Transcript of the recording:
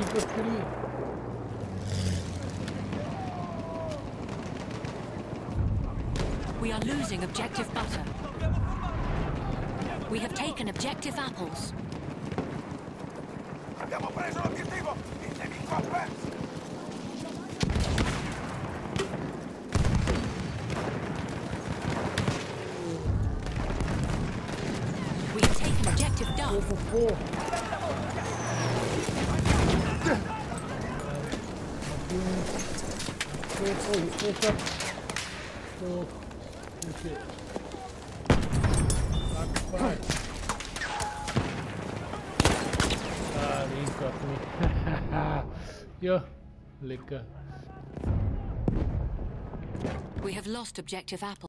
Три плюс. We are losing objective butter. We have taken objective apples. We have taken objective duff. You up. So. Back five. Ah, he got me. Liquor. We have lost objective apple.